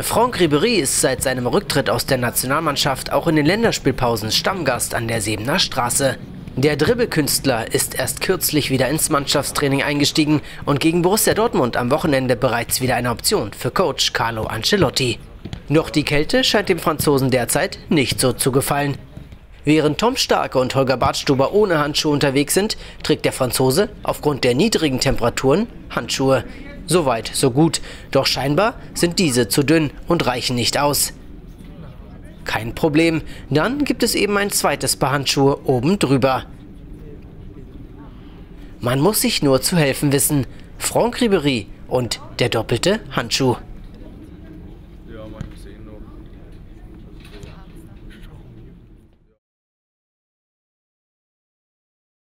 Franck Ribéry ist seit seinem Rücktritt aus der Nationalmannschaft auch in den Länderspielpausen Stammgast an der Sebener Straße. Der Dribbelkünstler ist erst kürzlich wieder ins Mannschaftstraining eingestiegen und gegen Borussia Dortmund am Wochenende bereits wieder eine Option für Coach Carlo Ancelotti. Doch die Kälte scheint dem Franzosen derzeit nicht so zu gefallen. Während Tom Starke und Holger Bartstuber ohne Handschuhe unterwegs sind, trägt der Franzose aufgrund der niedrigen Temperaturen Handschuhe. Soweit, so gut. Doch scheinbar sind diese zu dünn und reichen nicht aus. Kein Problem, dann gibt es eben ein zweites Paar Handschuhe oben drüber. Man muss sich nur zu helfen wissen. Franck Ribery und der doppelte Handschuh. Ja, man sehen noch.